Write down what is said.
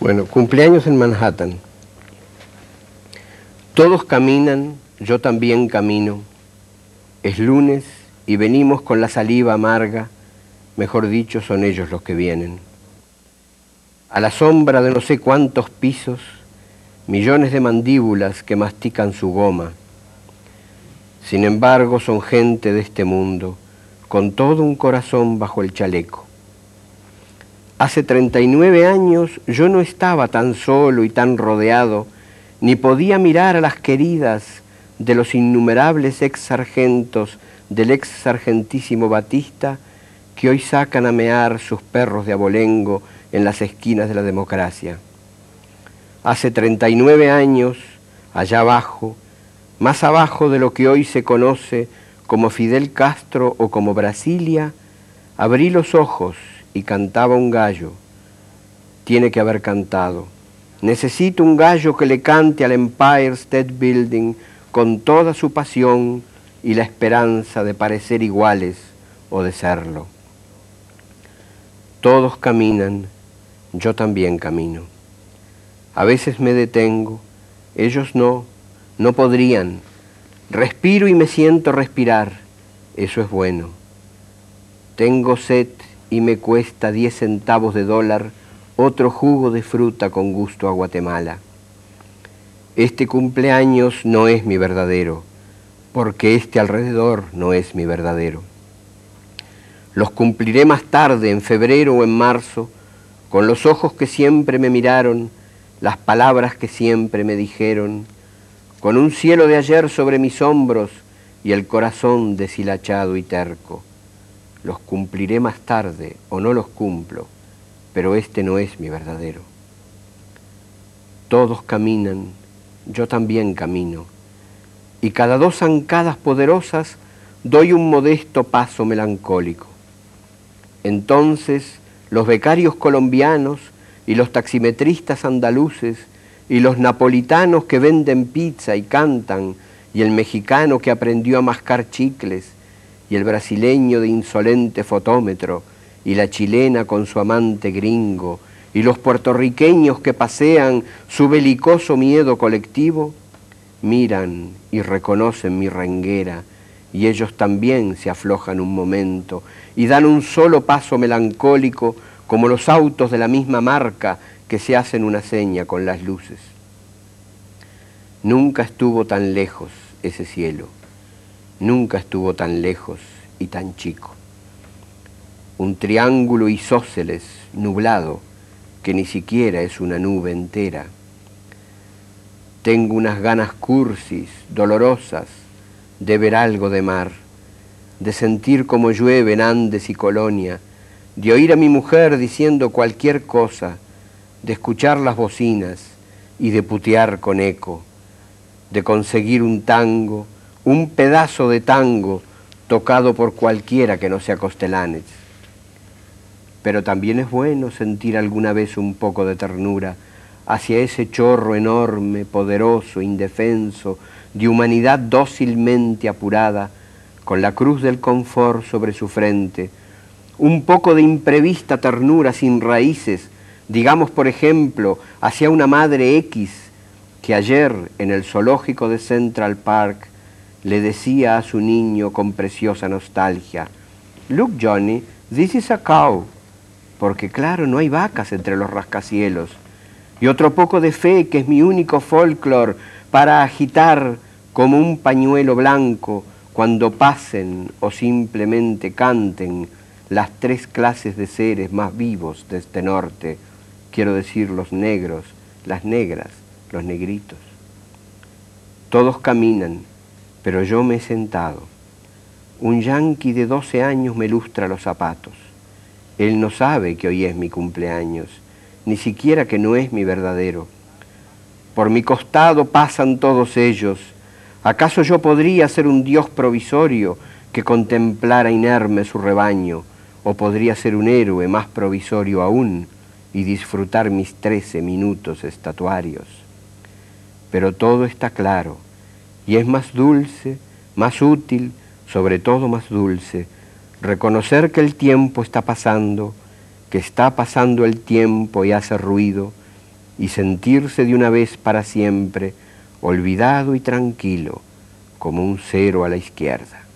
Bueno, cumpleaños en Manhattan. Todos caminan, yo también camino. Es lunes y venimos con la saliva amarga, mejor dicho, son ellos los que vienen. A la sombra de no sé cuántos pisos, millones de mandíbulas que mastican su goma. Sin embargo, son gente de este mundo, con todo un corazón bajo el chaleco. Hace 39 años yo no estaba tan solo y tan rodeado, ni podía mirar a las queridas de los innumerables ex sargentos del ex sargentísimo Batista que hoy sacan a mear sus perros de abolengo en las esquinas de la democracia. Hace 39 años, allá abajo, más abajo de lo que hoy se conoce como Fidel Castro o como Brasilia, abrí los ojos y cantaba un gallo. Tiene que haber cantado. Necesito un gallo que le cante al Empire State Building con toda su pasión y la esperanza de parecer iguales o de serlo. Todos caminan, yo también camino. A veces me detengo, ellos no, no podrían. Respiro y me siento respirar, eso es bueno. Tengo sed y me cuesta 10 centavos de dólar otro jugo de fruta con gusto a Guatemala. Este cumpleaños no es mi verdadero, porque este alrededor no es mi verdadero. Los cumpliré más tarde, en febrero o en marzo, con los ojos que siempre me miraron, las palabras que siempre me dijeron, con un cielo de ayer sobre mis hombros y el corazón deshilachado y terco los cumpliré más tarde o no los cumplo, pero este no es mi verdadero. Todos caminan, yo también camino, y cada dos zancadas poderosas doy un modesto paso melancólico. Entonces los becarios colombianos y los taximetristas andaluces y los napolitanos que venden pizza y cantan y el mexicano que aprendió a mascar chicles y el brasileño de insolente fotómetro, y la chilena con su amante gringo, y los puertorriqueños que pasean su belicoso miedo colectivo, miran y reconocen mi renguera, y ellos también se aflojan un momento y dan un solo paso melancólico como los autos de la misma marca que se hacen una seña con las luces. Nunca estuvo tan lejos ese cielo nunca estuvo tan lejos y tan chico. Un triángulo isósceles nublado que ni siquiera es una nube entera. Tengo unas ganas cursis, dolorosas, de ver algo de mar, de sentir como llueve en Andes y Colonia, de oír a mi mujer diciendo cualquier cosa, de escuchar las bocinas y de putear con eco, de conseguir un tango, un pedazo de tango tocado por cualquiera que no sea Costellanes. Pero también es bueno sentir alguna vez un poco de ternura hacia ese chorro enorme, poderoso, indefenso, de humanidad dócilmente apurada, con la cruz del confort sobre su frente, un poco de imprevista ternura sin raíces, digamos por ejemplo, hacia una madre X que ayer en el zoológico de Central Park le decía a su niño con preciosa nostalgia, Look Johnny, this is a cow, porque claro, no hay vacas entre los rascacielos. Y otro poco de fe, que es mi único folclore para agitar como un pañuelo blanco cuando pasen o simplemente canten las tres clases de seres más vivos de este norte, quiero decir los negros, las negras, los negritos. Todos caminan, pero yo me he sentado. Un yanqui de 12 años me lustra los zapatos. Él no sabe que hoy es mi cumpleaños, ni siquiera que no es mi verdadero. Por mi costado pasan todos ellos. ¿Acaso yo podría ser un Dios provisorio que contemplara inerme su rebaño? ¿O podría ser un héroe más provisorio aún y disfrutar mis trece minutos estatuarios? Pero todo está claro y es más dulce, más útil, sobre todo más dulce, reconocer que el tiempo está pasando que está pasando el tiempo y hace ruido, y sentirse de una vez para siempre olvidado y tranquilo como un cero a la izquierda.